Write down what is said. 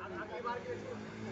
આગલી બાર કે છે